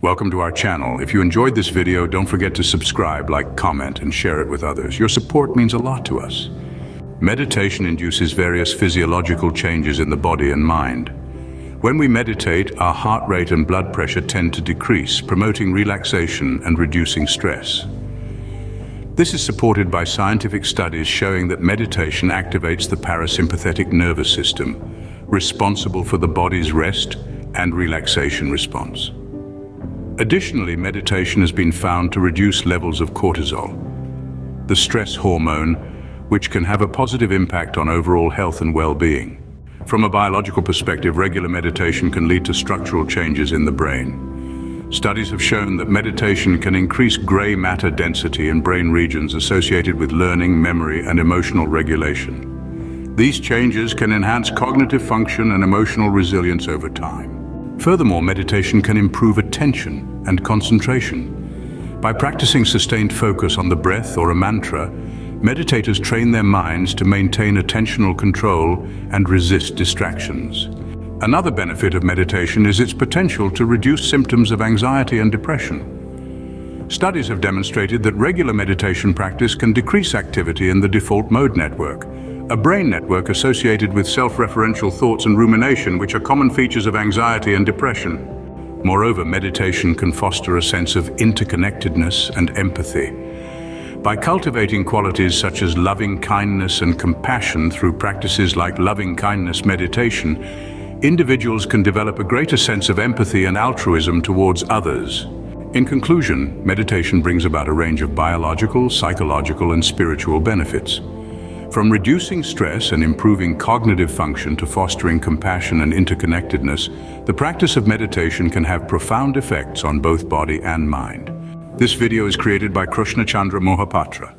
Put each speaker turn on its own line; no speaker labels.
Welcome to our channel. If you enjoyed this video, don't forget to subscribe, like, comment, and share it with others. Your support means a lot to us. Meditation induces various physiological changes in the body and mind. When we meditate, our heart rate and blood pressure tend to decrease, promoting relaxation and reducing stress. This is supported by scientific studies showing that meditation activates the parasympathetic nervous system, responsible for the body's rest and relaxation response. Additionally, meditation has been found to reduce levels of cortisol, the stress hormone, which can have a positive impact on overall health and well-being. From a biological perspective, regular meditation can lead to structural changes in the brain. Studies have shown that meditation can increase gray matter density in brain regions associated with learning, memory, and emotional regulation. These changes can enhance cognitive function and emotional resilience over time. Furthermore, meditation can improve attention and concentration. By practicing sustained focus on the breath or a mantra, meditators train their minds to maintain attentional control and resist distractions. Another benefit of meditation is its potential to reduce symptoms of anxiety and depression. Studies have demonstrated that regular meditation practice can decrease activity in the default mode network, a brain network associated with self-referential thoughts and rumination, which are common features of anxiety and depression. Moreover, meditation can foster a sense of interconnectedness and empathy. By cultivating qualities such as loving kindness and compassion through practices like loving kindness meditation, individuals can develop a greater sense of empathy and altruism towards others. In conclusion, meditation brings about a range of biological, psychological and spiritual benefits. From reducing stress and improving cognitive function to fostering compassion and interconnectedness, the practice of meditation can have profound effects on both body and mind. This video is created by Krishna Chandra Mohapatra.